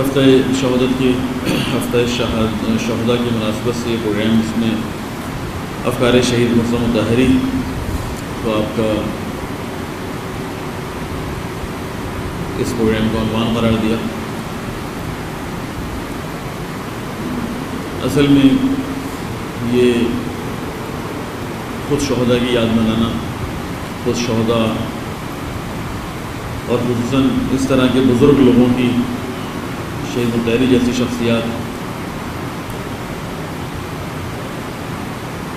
ہفتہ شہادت کی ہفتہ شہاد شہدا کی مناسبت سے یہ پروگرام اس میں افکار شہید مسلم متحری تو آپ کا اس پروگرام کو عنوان قرار دیا. اصل میں یہ خود شہدا کی یاد منانا خود شہدا اور خصوصاً اس طرح کے بزرگ لوگوں کی شہید متحری جیسی شخصیات۔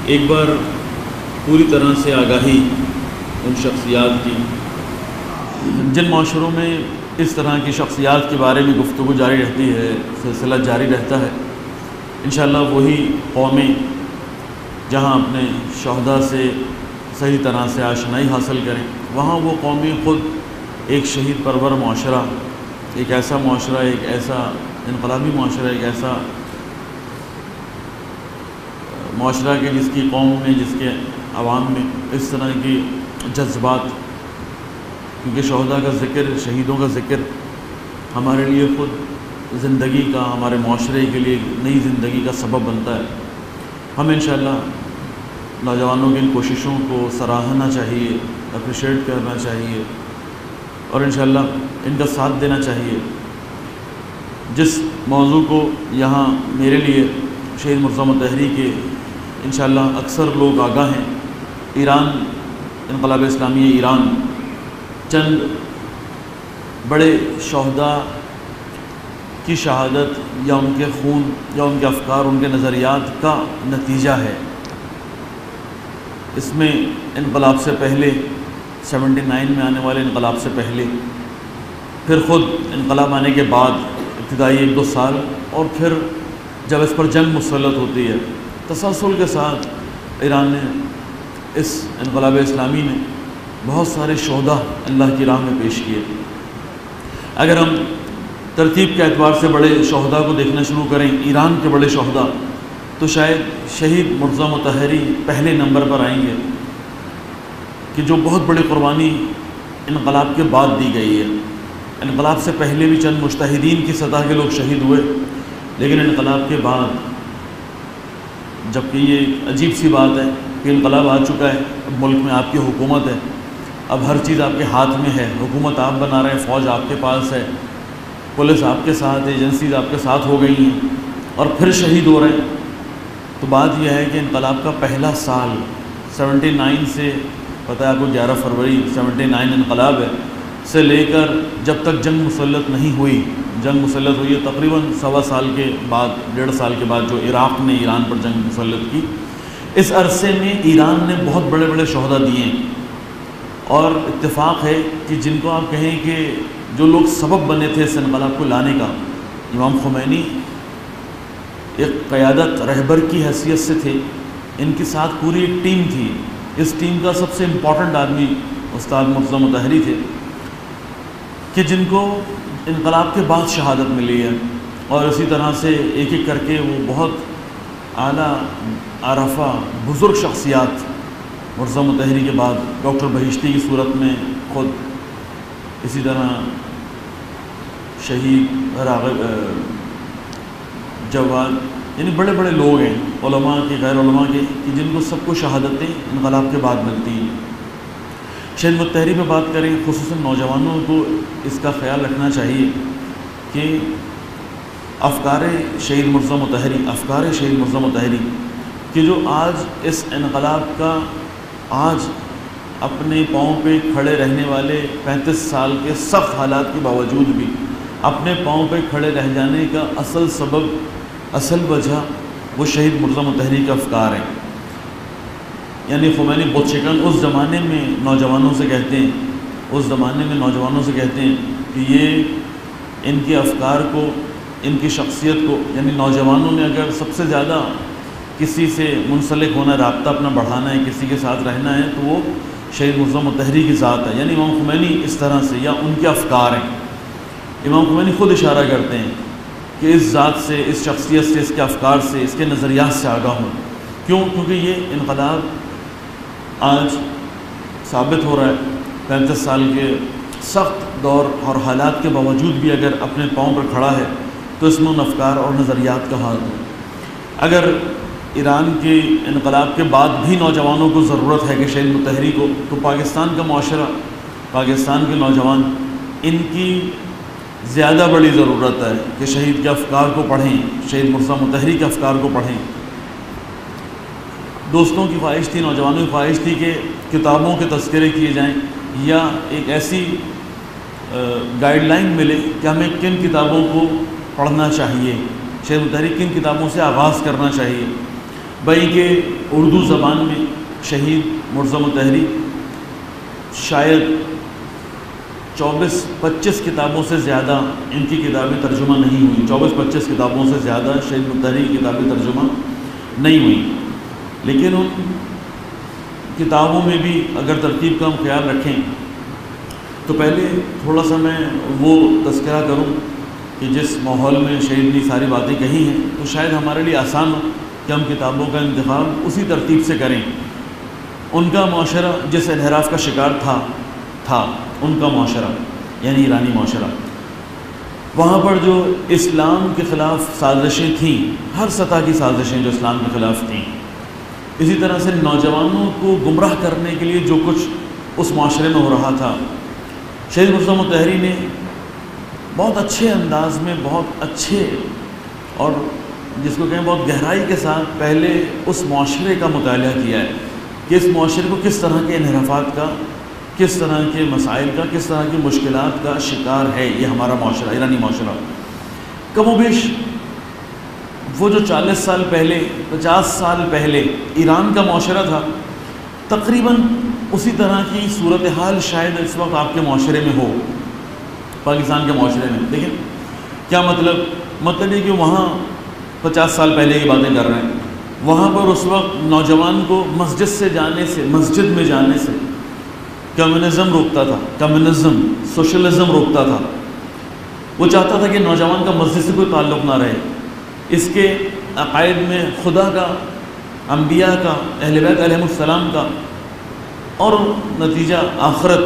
ایک بار پوری طرح سے آگاہی ان شخصیات کی۔ جن معاشروں میں اس طرح کی شخصیات کے بارے میں گفتگو جاری رہتی ہے، سلسلہ جاری رہتا ہے، انشاءاللہ وہی قومیں جہاں اپنے شہدا سے صحیح طرح سے آشنائی حاصل کریں۔ وہاں وہ قومی خود ایک شہید پرور معاشرہ ایک ایسا معاشرہ، ایک ایسا انقلابی معاشرہ، ایک ایسا معاشرہ کے جس کی قوم میں، جس کے عوام میں اس طرح کی جذبات، کیونکہ شہدا کا ذکر، شہیدوں کا ذکر ہمارے لیے خود زندگی کا، ہمارے معاشرے کے لیے نئی زندگی کا سبب بنتا ہے۔ ہمیں انشاءاللہ نوجوانوں کی ان کوششوں کو سراہنا چاہیے، اپریشیٹ کرنا چاہیے۔ اور انشاءاللہ ان کا ساتھ دینا چاہیے۔ جس موضوع کو یہاں میرے لیے شہید مرزا متحری کے انشاءاللہ اکثر لوگ آگاہ ہیں، ایران، انقلاب اسلامی ایران، چند بڑے شہدا کی شہادت یا ان کے خون یا ان کے افکار، ان کے نظریات کا نتیجہ ہے۔ اس میں انقلاب سے پہلے سیونٹی نائن میں آنے والے انقلاب سے پہلے، پھر خود انقلاب آنے کے بعد، ابتدائی ایک دو سال، اور پھر جب اس پر جنگ مسلط ہوتی ہے، تسلسل کے ساتھ ایران نے اس انقلاب اسلامی نے بہت سارے شہدا اللہ کی راہ میں پیش کیے۔ اگر ہم ترتیب کے اعتبار سے بڑے شہدا کو دیکھنا شروع کریں، ایران کے بڑے شہدا تو شاید شہید مرزا متحری پہلے نمبر پر آئیں گے۔ کہ جو بہت بڑی قربانی انقلاب کے بعد دی گئی ہے۔ انقلاب سے پہلے بھی چند مشتحدین کی سطح کے لوگ شہید ہوئے، لیکن انقلاب کے بعد جبکہ یہ عجیب سی بات ہے کہ انقلاب آ چکا ہے، اب ملک میں آپ کی حکومت ہے۔ اب ہر چیز آپ کے ہاتھ میں ہے، حکومت آپ بنا رہے ہیں، فوج آپ کے پاس ہے، پولیس آپ کے ساتھ ایجنسیز آپ کے ساتھ ہو گئی ہیں اور پھر شہید ہو رہے ہیں۔ تو بات یہ ہے کہ انقلاب کا پہلا سال سیونٹی نائن سے پتہ ہے آپ کو گیارہ فروری سیونٹی نائن انقلاب ہے، سے لے کر جب تک جنگ مسلط نہیں ہوئی، جنگ مسلط ہوئی ہے تقریباً سوا سال کے بعد، ڈیڑھ سال کے بعد جو عراق نے ایران پر جنگ مسلط کی۔ اس عرصے میں ایران نے بہت بڑے بڑے شہدا دیے۔ اور اتفاق ہے کہ جن کو آپ کہیں کہ جو لوگ سبب بنے تھے اس انقلاب کو لانے کا، امام خمینی ایک قیادت رہبر کی حیثیت سے تھے۔ ان کے ساتھ پوری ایک ٹیم تھی۔ اس ٹیم کا سب سے امپورٹنٹ آدمی استاد مرزا متحری تھے کہ جن کو انقلاب کے بعد شہادت ملی ہے اور اسی طرح سے ایک ایک کر کے وہ بہت اعلیٰ عرفہ بزرگ شخصیات مرزا متحری کے بعد ڈاکٹر بہشتی کی صورت میں خود اسی طرح شہید راغب جواد یعنی بڑے بڑے لوگ ہیں، علماء کے غیر علماء کے کہ جن کو سب کو شہادتیں انقلاب کے بعد ملتی ہیں۔ شہید متحری میں بات کریں، خصوصاً نوجوانوں کو اس کا خیال رکھنا چاہیے کہ افکار شہید مرزا متحری، افکار شہید مرزا متحری، کہ جو آج اس انقلاب کا، آج اپنے پاؤں پہ کھڑے رہنے والے پینتیس سال کے سخت حالات کے باوجود بھی، اپنے پاؤں پہ کھڑے رہ جانے کا اصل سبب اصل وجہ وہ شہید مرزا متحری کا افکار ہیں یعنی خمینی بہت شکن اس زمانے میں نوجوانوں سے کہتے ہیں، اس زمانے میں نوجوانوں سے کہتے ہیں کہ یہ ان کے افکار کو، ان کی شخصیت کو یعنی نوجوانوں میں اگر سب سے زیادہ کسی سے منسلک ہونا، رابطہ اپنا بڑھانا ہے، کسی کے ساتھ رہنا ہے، تو وہ شہید مرزا متحری کی ذات ہے۔ یعنی امام خمینی اس طرح سے یا ان کے افکار ہیں۔ امام خمینی خود اشارہ کرتے ہیں کہ اس ذات سے، اس شخصیت سے، اس کے افکار سے، اس کے نظریات سے آگاہ ہوں۔ کیوں؟ کیونکہ یہ انقلاب آج ثابت ہو رہا ہے۔ پینتیس سال کے سخت دور اور حالات کے باوجود بھی اگر اپنے پاؤں پر کھڑا ہے تو اس میں ان افکار اور نظریات کا حال ہے۔ اگر ایران کے انقلاب کے بعد بھی نوجوانوں کو ضرورت ہے کہ شہید متحری کو، تو پاکستان کا معاشرہ، پاکستان کے نوجوان، ان کی زیادہ بڑی ضرورت ہے کہ شہید کے افکار کو پڑھیں، شہید مرزا متحری کے افکار کو پڑھیں۔ دوستوں کی خواہش تھی، نوجوانوں کی خواہش تھی کہ کتابوں کے تذکرے کیے جائیں یا ایک ایسی گائیڈ لائن ملے کہ ہمیں کن کتابوں کو پڑھنا چاہیے۔ شہید متحری کن کتابوں سے آغاز کرنا چاہیے؟ بھائی کہ اردو زبان میں شہید مرزا متحری شاید چوبیس پچیس کتابوں سے زیادہ ان کی کتابیں ترجمہ نہیں ہوئیں چوبیس پچیس کتابوں سے زیادہ شہید متحری کی کتابیں ترجمہ نہیں ہوئیں لیکن ان کتابوں میں بھی اگر ترتیب کا ہم خیال رکھیں تو پہلے تھوڑا سا میں وہ تذکرہ کروں کہ جس ماحول میں شہید نے ساری باتیں کہی ہیں، تو شاید ہمارے لیے آسان ہو کہ ہم کتابوں کا انتخاب اسی ترتیب سے کریں۔ ان کا معاشرہ جس انحراف کا شکار تھا تھا۔ ان کا معاشرہ یعنی ایرانی معاشرہ۔ وہاں پر جو اسلام کے خلاف سازشیں تھیں، ہر سطح کی سازشیں جو اسلام کے خلاف تھیں، اسی طرح سے نوجوانوں کو گمراہ کرنے کے لیے جو کچھ اس معاشرے میں ہو رہا تھا۔ شہید مسلم التحری نے بہت اچھے انداز میں، بہت اچھے اور جس کو کہیں بہت گہرائی کے ساتھ پہلے اس معاشرے کا مطالعہ کیا ہے کہ اس معاشرے کو کس طرح کے انحرافات کا کس طرح کے مسائل کا، کس طرح کی مشکلات کا شکار ہے یہ ہمارا معاشرہ، ایرانی معاشرہ۔ کم و بیش وہ جو چالیس سال پہلے، پچاس سال پہلے ایران کا معاشرہ تھا، تقریباً اسی طرح کی صورتحال شاید اس وقت آپ کے معاشرے میں ہو، پاکستان کے معاشرے میں۔ دیکھیں، کیا مطلب؟ مطلب یہ کہ وہاں پچاس سال پہلے کی باتیں کر رہے ہیں۔ وہاں پر اس وقت نوجوان کو مسجد سے جانے سے، مسجد میں جانے سے کمیونزم روکتا تھا، کمیونزم، سوشلزم روکتا تھا۔ وہ چاہتا تھا کہ نوجوان کا مسجد سے کوئی تعلق نہ رہے۔ اس کے عقائد میں خدا کا، انبیاء کا، اہل بیت علیہ السلام کا۔ اور نتیجہ آخرت۔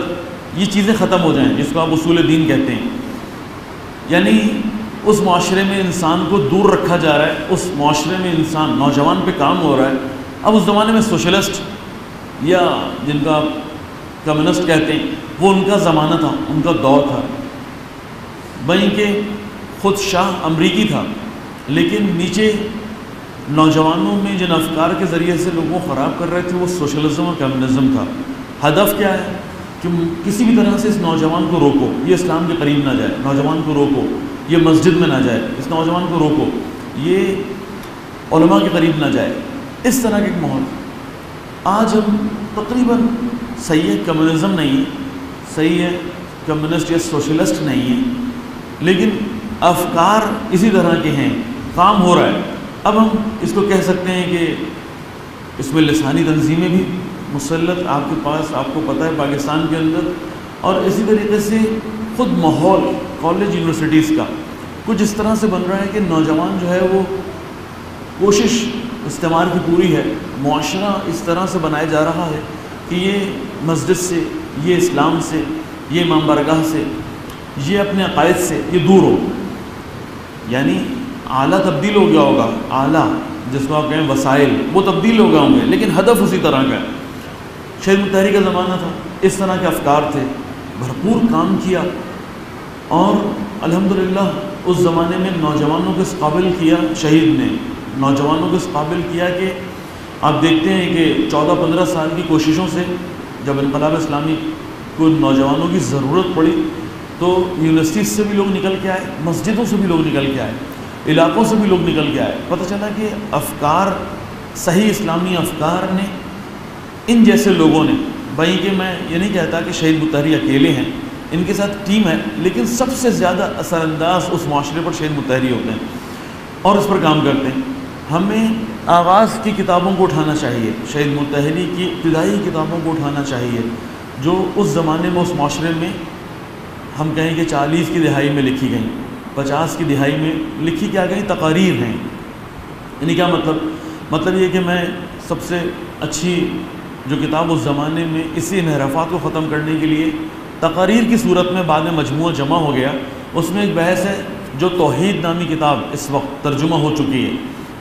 یہ چیزیں ختم ہو جائیں، جس کو آپ اصول دین کہتے ہیں۔ یعنی اس معاشرے میں انسان کو دور رکھا جا رہا ہے، اس معاشرے میں انسان، نوجوان پہ کام ہو رہا ہے۔ اب اس زمانے میں سوشلسٹ یا جن کا آپ کمیونسٹ کہتے ہیں۔ وہ ان کا زمانہ تھا، ان کا دور تھا۔ وہیں کہ خود شاہ امریکی تھا، لیکن نیچے نوجوانوں میں جن افکار کے ذریعے سے لوگوں کو خراب کر رہے تھے، وہ سوشلزم اور کمیونزم تھا۔ ہدف کیا ہے؟ کہ کسی بھی طرح سے اس نوجوان کو روکو، یہ اسلام کے قریب نہ جائے۔ نوجوان کو روکو، یہ مسجد میں نہ جائے۔ اس نوجوان کو روکو، یہ علماء کے قریب نہ جائے۔ اس طرح کے ایک ماحول۔ آج ہم تقریباً صحیح ہے کمیونزم نہیں ہے، صحیح ہے کمیونسٹ یا سوشلسٹ نہیں ہے، لیکن افکار اسی طرح کے ہیں، کام ہو رہا ہے۔ اب ہم اس کو کہہ سکتے ہیں کہ اس میں لسانی تنظیمیں بھی مسلط، آپ کے پاس، آپ کو پتہ ہے، پاکستان کے اندر۔ اور اسی طریقے سے خود ماحول، کالج، یونیورسٹیز کا کچھ اس طرح سے بن رہا ہے کہ نوجوان جو ہے وہ کوشش استعمال کی پوری ہے، معاشرہ اس طرح سے بنایا جا رہا ہے کہ یہ مسجد سے، یہ اسلام سے، یہ امام برگاہ سے، یہ اپنے عقائد سے یہ دور ہو۔ یعنی اعلیٰ تبدیل ہو گیا ہوگا۔ اعلیٰ، جس کو آپ کہیں وسائل، وہ تبدیل ہو گئے ہوں گے۔ لیکن ہدف اسی طرح کا ہے۔ شہید متحری کا زمانہ تھا۔ اس طرح کے افکار تھے۔ بھرپور کام کیا۔ اور الحمدللہ، اس زمانے میں نوجوانوں کو اس قابل کیا، شہید نے نوجوانوں کو اس قابل کیا کہ آپ دیکھتے ہیں کہ چودہ پندرہ سال کی کوششوں سے جب انقلاب اسلامی کو نوجوانوں کی ضرورت پڑی تو یونیورسٹیز سے بھی لوگ نکل کے آئے، مسجدوں سے بھی لوگ نکل کے آئے، علاقوں سے بھی لوگ نکل کے آئے۔ پتہ چلا کہ افکار، صحیح اسلامی افکار نے ان جیسے لوگوں نے بھائی کہ میں یہ نہیں کہتا کہ شہید متحری اکیلے ہیں، ان کے ساتھ ٹیم ہے، لیکن سب سے زیادہ اثر انداز اس معاشرے پر شہید متحری ہوتے ہیں اور اس پر کام کرتے ہیں۔ ہمیں آغاز کی کتابوں کو اٹھانا چاہیے۔ شہید متحری کی ابتدائی کتابوں کو اٹھانا چاہیے، جو اس زمانے میں، اس معاشرے میں ہم کہیں کہ چالیس کی دہائی میں لکھی گئیں، پچاس کی دہائی میں لکھی کیا گئی تقاریر ہیں۔ یعنی کیا مطلب؟ مطلب یہ کہ میں سب سے اچھی جو کتاب اس زمانے میں اسی انحرافات کو ختم کرنے کے لیے تقاریر کی صورت میں بعد میں مجموعہ جمع ہو گیا۔ اس میں ایک بحث ہے جو توحید نامی کتاب اس وقت ترجمہ ہو چکی ہے۔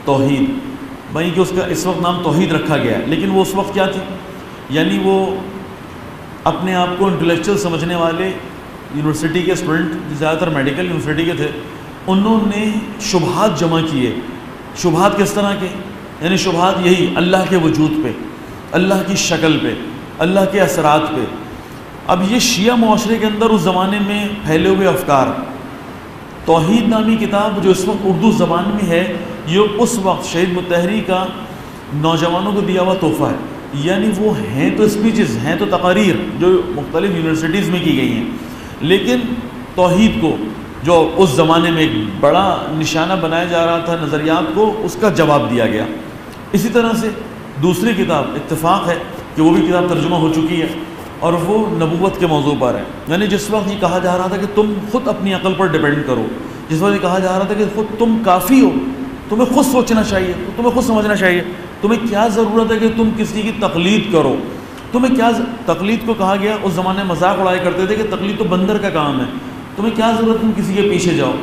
توحید۔ بھائی کہ اس کا اس وقت نام توحید رکھا گیا ہے۔ لیکن وہ اس وقت کیا تھی؟ یعنی وہ اپنے آپ کو انٹلیکچوئل سمجھنے والے یونیورسٹی کے اسٹوڈنٹ زیادہ تر میڈیکل یونیورسٹی کے تھے، انہوں نے شبہات جمع کیے۔ شبہات کس طرح کے؟ یعنی شبہات یہی، اللہ کے وجود پہ، اللہ کی شکل پہ، اللہ کے اثرات پہ۔ اب یہ شیعہ معاشرے کے اندر اس زمانے میں پھیلے ہوئے افکار۔ توحید نامی کتاب جو اس وقت اردو زبان میں ہے یہ اس وقت شہید متحری کا نوجوانوں کو دیا ہوا تحفہ ہے۔ یعنی وہ ہیں تو اسپیچز ہیں تو تقاریر جو مختلف یونیورسٹیز میں کی گئی ہیں۔ لیکن توحید کو جو اس زمانے میں ایک بڑا نشانہ بنایا جا رہا تھا نظریات کو، اس کا جواب دیا گیا۔ اسی طرح سے دوسری کتاب اتفاق ہے کہ وہ بھی کتاب ترجمہ ہو چکی ہے اور وہ نبوت کے موضوع پر ہے۔ یعنی جس وقت یہ کہا جا رہا تھا کہ تم خود اپنی عقل پر ڈپینڈ کرو، جس وقت یہ کہا جا رہا تھا کہ خود تم کافی ہو تمہیں خود سوچنا چاہیے، تمہیں خود سمجھنا چاہیے، تمہیں کیا ضرورت ہے کہ تم کسی کی تقلید کرو؟ تمہیں کیا تقلید کو کہا گیا، اس زمانے میں مذاق اڑایا کرتے تھے کہ تقلید تو بندر کا کام ہے۔ تمہیں کیا ضرورت تم کسی کے پیچھے جاؤ؟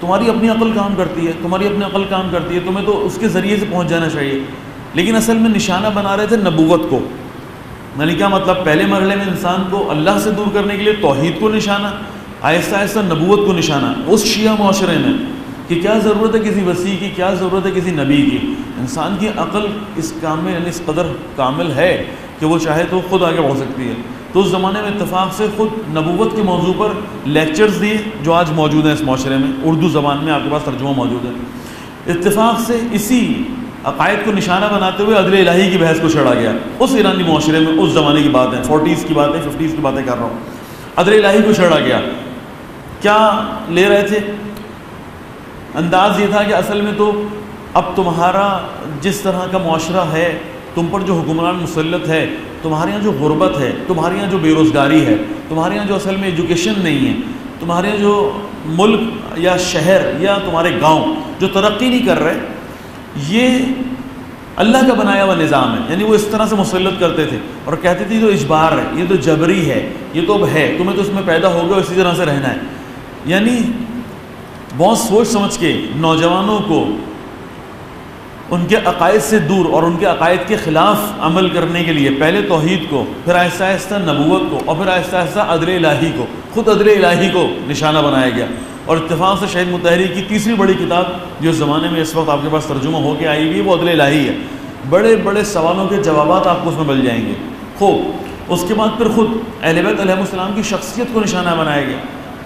تمہاری اپنی عقل کام کرتی ہے، تمہاری اپنی عقل کام کرتی ہے، تمہیں تو اس کے ذریعے سے پہنچ جانا چاہیے۔ لیکن اصل میں نشانہ بنا رہے تھے نبوت کو۔ یعنی کیا مطلب؟ پہلے مرحلے میں انسان کو اللہ سے دور کرنے کے لیے توحید کو نشانہ، آہستہ آہستہ نبوت کو نشانہ۔ اس شیعہ معاشرے میں کہ کیا ضرورت ہے کسی وسیع کی، کیا ضرورت ہے کسی نبی کی؟ انسان کی عقل اس کام میں یعنی اس قدر کامل ہے کہ وہ چاہے تو خود آگے بڑھ سکتی ہے۔ تو اس زمانے میں اتفاق سے خود نبوت کے موضوع پر لیکچرز دیے جو آج موجود ہیں اس معاشرے میں۔ اردو زبان میں آپ کے پاس ترجمہ موجود ہے۔ اتفاق سے اسی عقائد کو نشانہ بناتے ہوئے عدل الہی کی بحث کو چھڑا گیا۔ اس ایرانی معاشرے میں اس زمانے کی بات ہے۔ فورٹیز کی باتیں ففٹیز کی باتیں کر رہا ہوں۔ عدل الہی کو چھڑا گیا۔ کیا لے رہے تھے؟ انداز یہ تھا کہ اصل میں تو اب تمہارا جس طرح کا معاشرہ ہے، تم پر جو حکمران مسلط ہے، تمہارے یہاں جو غربت ہے، تمہارے یہاں جو بے روزگاری ہے، تمہارے یہاں جو اصل میں ایجوکیشن نہیں ہے، تمہارے یہاں جو ملک یا شہر یا تمہارے گاؤں جو ترقی نہیں کر رہے، یہ اللہ کا بنایا ہوا نظام ہے۔ یعنی وہ اس طرح سے مسلط کرتے تھے اور کہتے تھے یہ تو اجبار ہے، یہ تو جبری ہے، یہ تو اب ہے، تمہیں تو اس میں پیدا ہو گیا اسی طرح سے رہنا ہے۔ یعنی بہت سوچ سمجھ کے نوجوانوں کو ان کے عقائد سے دور اور ان کے عقائد کے خلاف عمل کرنے کے لیے پہلے توحید کو، پھر آہستہ آہستہ نبوت کو اور پھر آہستہ آہستہ عدل الہی کو، خود عدل الہی کو نشانہ بنایا گیا۔ اور اتفاق سے شہید متحری کی تیسری بڑی کتاب جو اس زمانے میں اس وقت آپ کے پاس ترجمہ ہو کے آئی ہوئی وہ عدل الہی ہے۔ بڑے بڑے سوالوں کے جوابات آپ کو اس میں مل جائیں گے۔ خوب، اس کے بعد پھر خود اہل بیت علیہ السلام کی شخصیت کو نشانہ بنایا گیا۔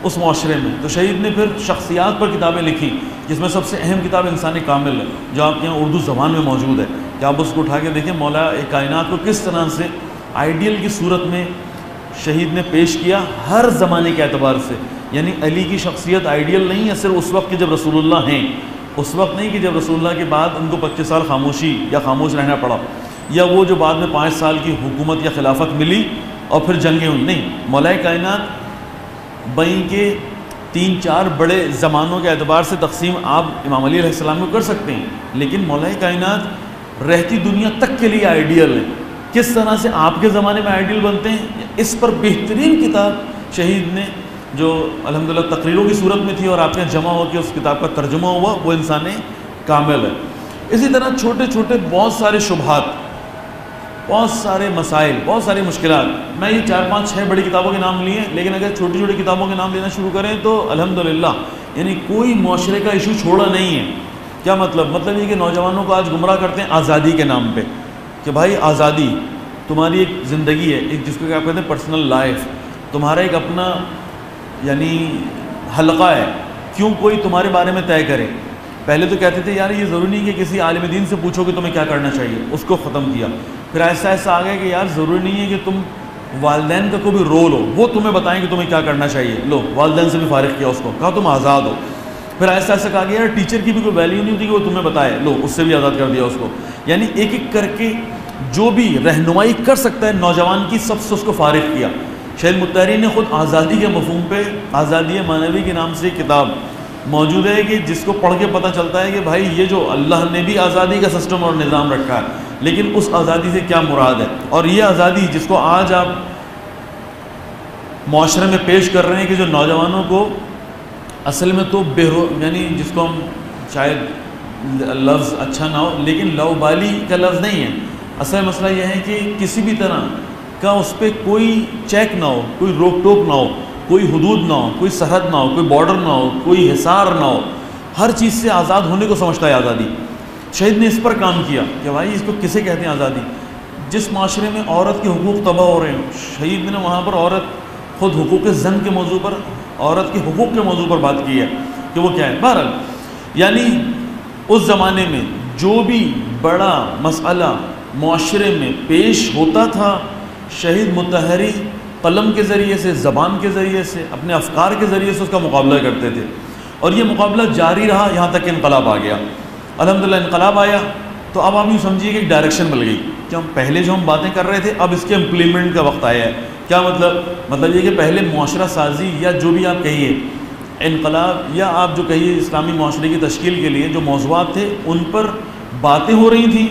اس معاشرے میں۔ تو شہید نے پھر شخصیات پر کتابیں لکھی، جس میں سب سے اہم کتاب انسان کامل ہے، جو آپ کے یہاں اردو زبان میں موجود ہے۔ کہ آپ اس کو اٹھا کے دیکھیں، مولا کائنات کو کس طرح سے آئیڈیل کی صورت میں شہید نے پیش کیا ہر زمانے کے اعتبار سے۔ یعنی علی کی شخصیت آئیڈیل نہیں ہے، صرف اس وقت کہ جب رسول اللہ ہیں۔ اس وقت نہیں کہ جب رسول اللہ کے بعد ان کو پچیس سال خاموشی یا خاموش رہنا پڑا، یا وہ جو بعد میں پانچ سال کی حکومت یا خلافت ملی اور پھر جنگیں ہوئی نہیں، مولا کائنات بئیں کے تین چار بڑے زمانوں کے اعتبار سے تقسیم آپ امام علی علیہ السلام کو کر سکتے ہیں۔ لیکن مولائی کائنات رہتی دنیا تک کے لیے آئیڈیل ہے کس طرح سے آپ کے زمانے میں آئیڈیل بنتے ہیں؟ اس پر بہترین کتاب شہید نے جو الحمدللہ تقریروں کی صورت میں تھی اور آپ نے جمع ہو کے اس کتاب کا ترجمہ ہوا، وہ انسان کامل ہے۔ اسی طرح چھوٹے چھوٹے بہت سارے شبہات بہت سارے مسائل، بہت ساری مشکلات۔ میں یہ چار پانچ چھ بڑی کتابوں کے نام لیے، لیکن اگر چھوٹی چھوٹی کتابوں کے نام لینا شروع کریں تو الحمدللہ یعنی کوئی معاشرے کا ایشو چھوڑا نہیں ہے۔ کیا مطلب؟ مطلب یہ کہ نوجوانوں کو آج گمراہ کرتے ہیں آزادی کے نام پہ۔ کہ بھائی آزادی تمہاری ایک زندگی ہے، ایک جس کو کیا کہتے ہیں پرسنل لائف تمہارا ایک اپنا یعنی حلقہ ہے۔ کیوں کوئی تمہارے بارے میں طے کرے؟ پہلے تو کہتے تھے، یار، یہ ضروری نہیں کہ کسی عالم دین سے پوچھو کہ تمہیں کیا کرنا چاہیے. اس کو ختم کیا۔ پھر ایسا ایسا آ گیا کہ، یار، ضروری نہیں ہے کہ تم والدین کا کوئی بھی رول ہو، وہ تمہیں بتائیں کہ تمہیں کیا کرنا چاہیے۔ لو، والدین سے بھی فارغ کیا اس کو، کہا تم آزاد ہو۔ پھر ایسا ایسا کہا گیا، یار ٹیچر کی بھی کوئی ویلیو نہیں ہوتی کہ وہ تمہیں بتائے۔ لو، اس سے بھی آزاد کر دیا اس کو۔ یعنی ایک ایک کر کے جو بھی رہنمائی کر سکتا ہے، نوجوان کی سب سے اس کو فارغ کیا۔ شہید متحری نے خود آزادی کے مفہوم پہ، آزادی مانوی کے نام سے کتاب موجود ہے کہ جس کو پڑھ کے پتہ چلتا ہے کہ بھائی یہ جو اللہ نے بھی آزادی کا سسٹم اور نظام رکھا ہے، لیکن اس آزادی سے کیا مراد ہے؟ اور یہ آزادی جس کو آج آپ معاشرے میں پیش کر رہے ہیں کہ جو نوجوانوں کو اصل میں تو بے یعنی جس کو ہم شاید لفظ اچھا نہ ہو، لیکن لو بالی کا لفظ نہیں ہے۔ اصل مسئلہ یہ ہے کہ کسی بھی طرح کا اس پہ کوئی چیک نہ ہو، کوئی روک ٹوک نہ ہو۔ کوئی حدود نہ ہو، کوئی سرحد نہ ہو، کوئی بارڈر نہ ہو، کوئی حصار نہ ہو، ہر چیز سے آزاد ہونے کو سمجھتا ہے آزادی۔ شہید نے اس پر کام کیا کہ بھائی اس کو کسے کہتے ہیں آزادی؟ جس معاشرے میں عورت کے حقوق تباہ ہو رہے ہیں، شہید نے وہاں پر عورت خود حقوق زن کے موضوع پر، عورت کے حقوق کے موضوع پر بات کی ہے کہ وہ کیا ہے۔ بہرحال یعنی اس زمانے میں جو بھی بڑا مسئلہ معاشرے میں پیش ہوتا تھا، شہید متحری قلم کے ذریعے سے، زبان کے ذریعے سے، اپنے افکار کے ذریعے سے اس کا مقابلہ کرتے تھے۔ اور یہ مقابلہ جاری رہا یہاں تک کہ انقلاب آ گیا۔ الحمدللہ انقلاب آیا تو اب آپ یوں سمجھیے کہ ایک ڈائریکشن مل گئی۔ کہ ہم پہلے جو ہم باتیں کر رہے تھے، اب اس کے امپلیمنٹ کا وقت آیا ہے۔ کیا مطلب؟ مطلب یہ کہ پہلے معاشرہ سازی یا جو بھی آپ کہیے، انقلاب یا آپ جو کہیے اسلامی معاشرے کی تشکیل کے لیے جو موضوعات تھے، ان پر باتیں ہو رہی تھیں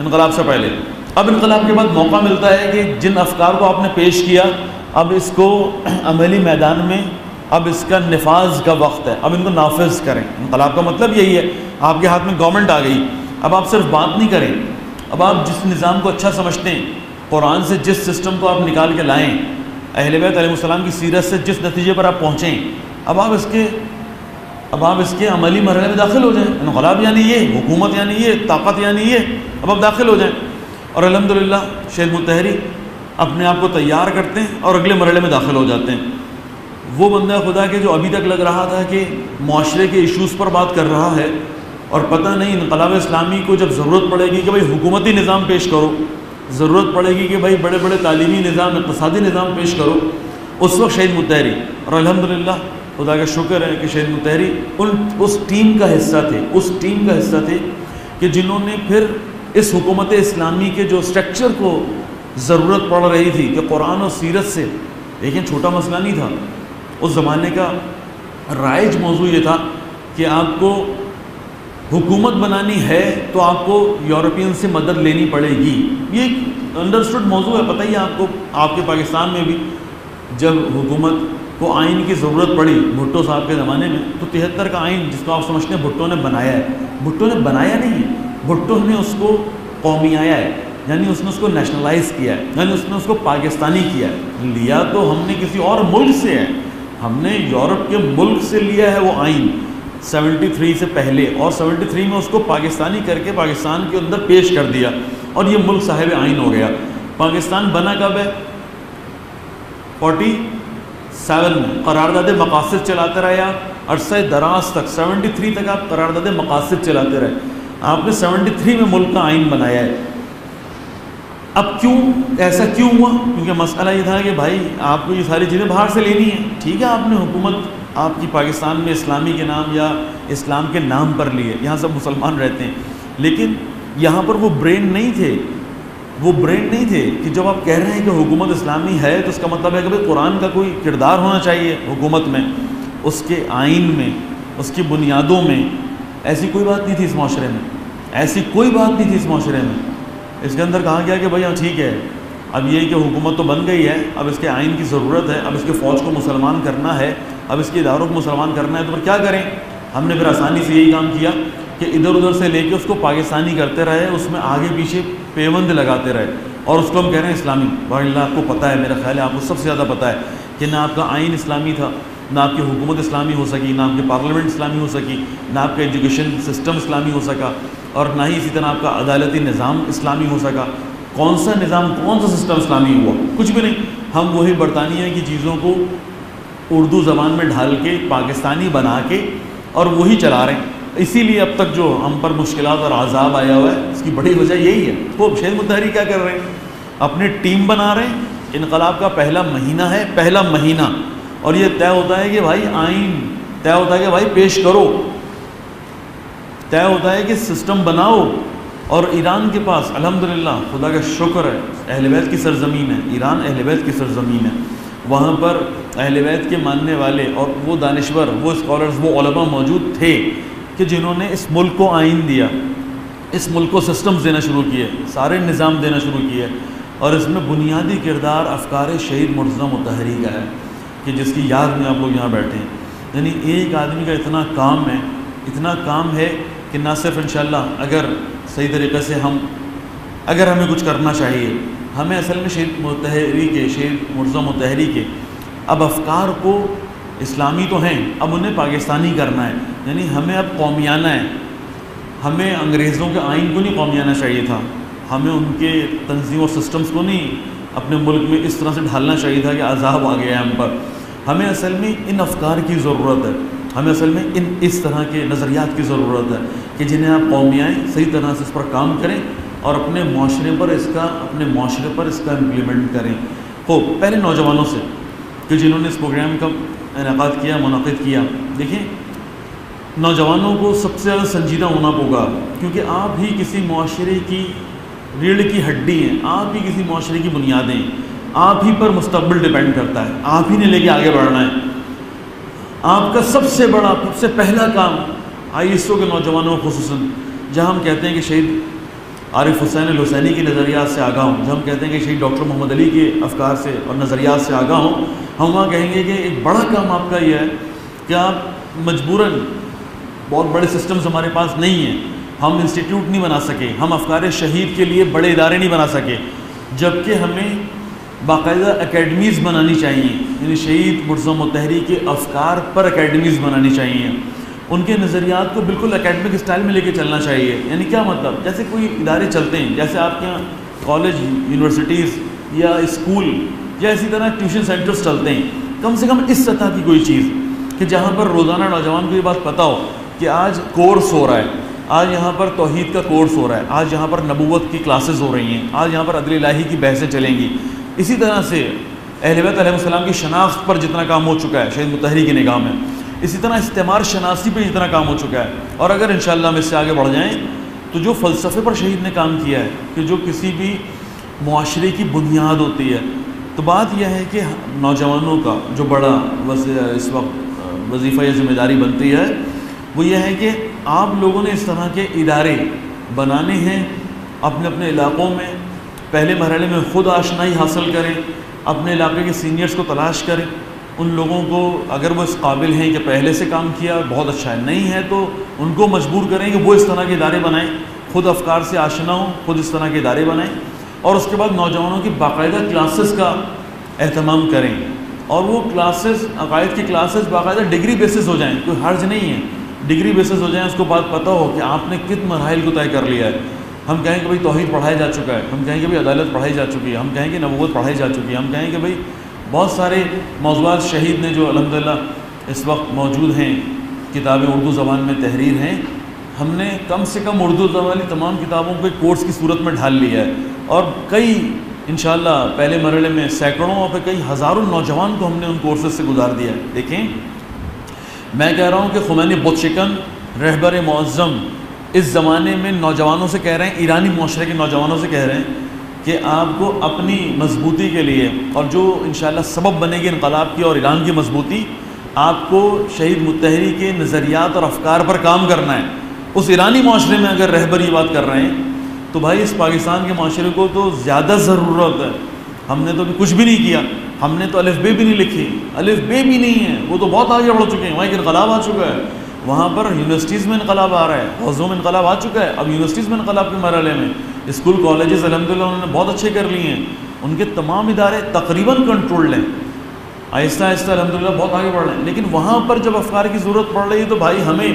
انقلاب سے پہلے۔ اب انقلاب کے بعد موقع ملتا ہے کہ جن افکار کو آپ نے پیش کیا اب اس کو عملی میدان میں اب اس کا نفاذ کا وقت ہے، اب ان کو نافذ کریں۔ انقلاب کا مطلب یہی ہے، آپ کے ہاتھ میں گورنمنٹ آ گئی، اب آپ صرف بات نہیں کریں۔ اب آپ جس نظام کو اچھا سمجھتے ہیں، قرآن سے جس سسٹم کو آپ نکال کے لائیں، اہل بیت علیہ السلام کی سیرت سے جس نتیجے پر آپ پہنچیں، اب آپ اس کے، اب آپ اس کے عملی مرحلے میں داخل ہو جائیں۔ انقلاب یعنی یہ، حکومت یعنی یہ، طاقت یعنی یہ، اب آپ داخل ہو جائیں۔ اور الحمدللہ، شیخ متحری اپنے آپ کو تیار کرتے ہیں اور اگلے مرحلے میں داخل ہو جاتے ہیں۔ وہ بندہ خدا کے جو ابھی تک لگ رہا تھا کہ معاشرے کے ایشوز پر بات کر رہا ہے اور پتہ نہیں انقلاب اسلامی کو جب ضرورت پڑے گی کہ بھائی حکومتی نظام پیش کرو، ضرورت پڑے گی کہ بھائی بڑے بڑے تعلیمی نظام، اقتصادی نظام پیش کرو، اس وقت شہید متحری اور الحمدللہ خدا کا شکر ہے کہ شہید متحری ان، اس ٹیم کا حصہ تھے، اس ٹیم کا حصہ تھے کہ جنہوں نے پھر اس حکومت اسلامی کے جو اسٹرکچر کو ضرورت پڑ رہی تھی کہ قرآن و سیرت سے، لیکن چھوٹا مسئلہ نہیں تھا۔ اس زمانے کا رائج موضوع یہ تھا کہ آپ کو حکومت بنانی ہے تو آپ کو یورپین سے مدد لینی پڑے گی۔ یہ ایک انڈرسٹوڈ موضوع ہے، پتہ ہی آپ کو، آپ کے پاکستان میں بھی۔ جب حکومت کو آئین کی ضرورت پڑی بھٹو صاحب کے زمانے میں، تو تہتر کا آئین، جس کو آپ سمجھتے ہیں، بھٹو نے بنایا ہے۔ بھٹو نے بنایا نہیں ہے بھٹو نے اس کو قومی آیا ہے۔ یعنی اس نے اس کو نیشنلائز کیا ہے یعنی اس نے اس کو پاکستانی کیا ہے۔ لیا تو ہم نے کسی اور ملک سے ہے۔ ہم نے یورپ کے ملک سے لیا ہے وہ آئین۔ سیونٹی تھری سے پہلے اور سیونٹی تھری میں اس کو پاکستانی کر کے پاکستان کے اندر پیش کر دیا۔ اور یہ ملک صاحب آئین ہو گیا۔ پاکستان بنا کب ہے؟ فورٹی سیون میں۔ قرارداد مقاصد چلاتے رہے آپ۔ عرصہ دراز تک سیونٹی تھری تک آپ قرارداد مقاصد چلاتے رہے۔ آپ نے سیونٹی تھری میں ملک کا آئین بنایا ہے۔ اب کیوں ایسا کیوں ہوا؟ کیونکہ مسئلہ یہ تھا کہ بھائی، آپ کو یہ ساری چیزیں باہر سے لینی ہیں۔ ٹھیک ہے، آپ نے حکومت آپ کی پاکستان میں اسلامی کے نام یا اسلام کے نام پر لیے یہاں سب مسلمان رہتے ہیں۔ لیکن یہاں پر وہ برین نہیں تھے۔ وہ برین نہیں تھے کہ جب آپ کہہ رہے ہیں کہ حکومت اسلامی ہے تو اس کا مطلب ہے کہ بھائی قرآن کا کوئی کردار ہونا چاہیے حکومت میں، اس کے آئین میں، اس کی بنیادوں میں۔ ایسی کوئی بات نہیں تھی اس معاشرے میں۔ ایسی کوئی بات نہیں تھی اس معاشرے میں۔ اس کے اندر کہا گیا کہ بھائی ہاں ٹھیک ہے۔ اب یہ کہ حکومت تو بن گئی ہے، اب اس کے آئین کی ضرورت ہے، اب اس کے فوج کو مسلمان کرنا ہے، اب اس کے اداروں کو مسلمان کرنا ہے، تو پھر کیا کریں؟ ہم نے پھر آسانی سے یہی کام کیا کہ ادھر ادھر سے لے کے اس کو پاکستانی کرتے رہے، اس میں آگے پیچھے پیوند لگاتے رہے۔ اور اس کو ہم کہہ رہے ہیں اسلامی۔ بھائی اللہ، آپ کو پتہ ہے، میرا خیال ہے، آپ کو سب سے زیادہ پتہ ہے کہ نہ آپ کا آئین اسلامی تھا نہ آپ کی حکومت اسلامی ہو سکی، نہ آپ کے پارلیمنٹ اسلامی ہو سکی، نہ آپ کا ایجوکیشن سسٹم اسلامی ہو سکا، اور نہ ہی اسی طرح آپ کا عدالتی نظام اسلامی ہو سکا۔ کون سا نظام، کون سا سسٹم اسلامی ہوا؟ کچھ بھی نہیں۔ ہم وہی برطانیہ کی چیزوں کو اردو زبان میں ڈھال کے، پاکستانی بنا کے اور وہی چلا رہے ہیں۔ اسی لیے اب تک جو ہم پر مشکلات اور عذاب آیا ہوا ہے، اس کی بڑی وجہ یہی ہے۔ وہ شہید متحری کیا کر رہے ہیں؟ اپنی ٹیم بنا رہے ہیں۔ انقلاب کا پہلا مہینہ ہے، پہلا مہینہ۔ اور یہ طے ہوتا ہے کہ بھائی آئین، طے ہوتا ہے کہ بھائی پیش کرو۔ طے ہوتا ہے کہ سسٹم بناؤ۔ اور ایران کے پاس، الحمدللہ، خدا کا شکر ہے، اہل بیت کی سرزمین ہے۔ ایران اہل بیت کی سرزمین ہے۔ وہاں پر اہل بیت کے ماننے والے اور وہ دانشور، وہ اسکالرز وہ علماء موجود تھے کہ جنہوں نے اس ملک کو آئین دیا۔ اس ملک کو سسٹمز دینا شروع کیے، سارے نظام دینا شروع کیے۔ اور اس میں بنیادی کردار افکار شہید مرزم متحری کا ہے۔ کہ جس کی یاد میں آپ لوگ یہاں بیٹھے ہیں۔ یعنی ایک آدمی کا اتنا کام ہے، اتنا کام ہے کہ نہ صرف انشاءاللہ اگر صحیح طریقے سے ہم، اگر ہمیں کچھ کرنا چاہیے، ہمیں اصل میں شہید متحری کے شہید مرزا متحری کے۔ اب افکار کو اسلامی تو ہیں، اب انہیں پاکستانی کرنا ہے۔ یعنی ہمیں اب قومیانہ ہے۔ ہمیں انگریزوں کے آئین کو نہیں قومیانہ چاہیے تھا۔ ہمیں ان کے تنظیم اور سسٹمز کو نہیں، اپنے ملک میں اس طرح سے ڈھالنا چاہیے تھا کہ عذاب آ گیا ہے ہم پر۔ ہمیں اصل میں ان افکار کی ضرورت ہے۔ ہمیں اصل میں ان اس طرح کے نظریات کی ضرورت ہے کہ جنہیں آپ قومیائیں صحیح طرح سے اس پر کام کریں اور اپنے معاشرے پر اس کا، اپنے معاشرے پر اس کا امپلیمنٹ کریں۔ ہو پہلے نوجوانوں سے کہ جنہوں نے اس پروگرام کا انعقاد کیا، منعقد کیا، دیکھیں، نوجوانوں کو سب سے زیادہ سنجیدہ ہونا ہوگا کیونکہ آپ ہی کسی معاشرے کی ریڑھ کی ہڈی ہیں، آپ ہی کسی معاشرے کی بنیادیں آپ ہی پر مستقبل ڈپینڈ کرتا ہے۔ آپ ہی نے لے کے آگے بڑھنا ہے۔ آپ کا سب سے بڑا، سب سے پہلا کام آئی ایس او کے نوجوانوں، خصوصاً جہاں ہم کہتے ہیں کہ شہید عارف حسین الحسینی کے نظریات سے آگاہ ہوں۔ جہاں ہم کہتے ہیں کہ شہید ڈاکٹر محمد علی کے افکار سے اور نظریات سے آگاہ ہوں۔ ہم وہاں کہیں گے کہ ایک بڑا کام آپ کا یہ ہے کہ آپ مجبوراً بہت بڑے سسٹمز ہمارے پاس نہیں ہیں۔ ہم انسٹیٹیوٹ نہیں بنا سکے۔ ہم افکار شہید کے لیے بڑے ادارے نہیں بنا سکے۔ جبکہ ہمیں باقاعدہ اکیڈمیز بنانی چاہیے۔ یعنی شہید مرزم و تحری کے افکار پر اکیڈمیز بنانی چاہیے۔ ان کے نظریات کو بالکل اکیڈمک اسٹائل میں لے کے چلنا چاہیے۔ یعنی کیا مطلب؟ جیسے کوئی ادارے چلتے ہیں، جیسے آپ کے یہاں کالج یونیورسٹیز یا اسکول یا اسی طرح ٹیوشن سینٹرز چلتے ہیں۔ کم سے کم اس سطح کی کوئی چیز کہ جہاں پر روزانہ نوجوان کو یہ بات پتہ ہو کہ آج کورس ہو رہا ہے۔ آج یہاں پر توحید کا کورس ہو رہا ہے۔ آج یہاں پر نبوت کی کلاسز ہو رہی ہیں۔ آج یہاں پر عدل الہی کی بحثیں چلیں گی۔ اسی طرح سے اہل بیت علیہ السلام کی شناخت پر جتنا کام ہو چکا ہے شہید متحری کی نگاہ میں۔ اسی طرح استعمار شناسی پہ جتنا کام ہو چکا ہے۔ اور اگر انشاءاللہ ہم اس سے آگے بڑھ جائیں، تو جو فلسفے پر شہید نے کام کیا ہے کہ جو کسی بھی معاشرے کی بنیاد ہوتی ہے، تو بات یہ ہے کہ نوجوانوں کا جو بڑا اس وقت وظیفہ یا ذمہ داری بنتی ہے، وہ یہ ہے کہ آپ لوگوں نے اس طرح کے ادارے بنانے ہیں اپنے اپنے علاقوں میں پہلے مرحلے میں خود آشنائی حاصل کریں، اپنے علاقے کے سینئرز کو تلاش کریں۔ ان لوگوں کو اگر وہ اس قابل ہیں کہ پہلے سے کام کیا بہت اچھا ہے، نہیں ہے تو ان کو مجبور کریں کہ وہ اس طرح کے ادارے بنائیں۔ خود افکار سے آشنا ہوں، خود اس طرح کے ادارے بنائیں۔ اور اس کے بعد نوجوانوں کی باقاعدہ کلاسز کا اہتمام کریں۔ اور وہ کلاسز عقائد کی کلاسز باقاعدہ ڈگری بیسز ہو جائیں۔ کوئی حرج نہیں ہے۔ ڈگری بیسز ہو جائیں، اس کو بات پتہ ہو کہ آپ نے کت مراحل کو طے کر لیا ہے۔ ہم کہیں کہ بھائی توحید پڑھایا جا چکا ہے، ہم کہیں کہ بھائی عدالت پڑھائی جا چکی ہے، ہم کہیں کہ نبوت پڑھائی جا چکی ہے، ہم کہیں کہ بھائی بہت سارے موضوعات شہید نے جو الحمدللہ اس وقت موجود ہیں، کتابیں اردو زبان میں تحریر ہیں، ہم نے کم سے کم اردو زبان والی تمام کتابوں کو ایک کورس کی صورت میں ڈھال لیا ہے۔ اور کئی انشاءاللہ پہلے مرحلے میں سینکڑوں اور پھر کئی ہزاروں نوجوان کو ہم نے ان کورسز سے گزار دیا ہے۔ دیکھیں، میں کہہ رہا ہوں کہ خمینی بت شکن رہبر معظم اس زمانے میں نوجوانوں سے کہہ رہے ہیں، ایرانی معاشرے کے نوجوانوں سے کہہ رہے ہیں کہ آپ کو اپنی مضبوطی کے لیے اور جو انشاءاللہ سبب بنے گی انقلاب کی اور ایران کی مضبوطی، آپ کو شہید متحری کے نظریات اور افکار پر کام کرنا ہے۔ اس ایرانی معاشرے میں اگر رہبر یہ بات کر رہے ہیں، تو بھائی اس پاکستان کے معاشرے کو تو زیادہ ضرورت ہے۔ ہم نے تو کچھ بھی نہیں کیا۔ ہم نے تو الف بے بھی نہیں لکھی۔ الف بے بھی نہیں ہے۔ وہ تو بہت آگے بڑھ چکے ہیں۔ وہاں ایک انقلاب آ چکا ہے۔ وہاں پر یونیورسٹیز میں انقلاب آ رہا ہے، حوضوں میں انقلاب آ چکا ہے۔ اب یونیورسٹیز میں انقلاب کے مرحلے میں، اسکول، کالجز الحمد للہ انہوں نے بہت اچھے کر لیے ہیں۔ ان کے تمام ادارے تقریباً کنٹرول ہیں۔ آہستہ آہستہ الحمد للہ بہت آگے بڑھ رہے ہیں۔ لیکن وہاں پر جب افکار کی ضرورت پڑ رہی ہے تو بھائی ہمیں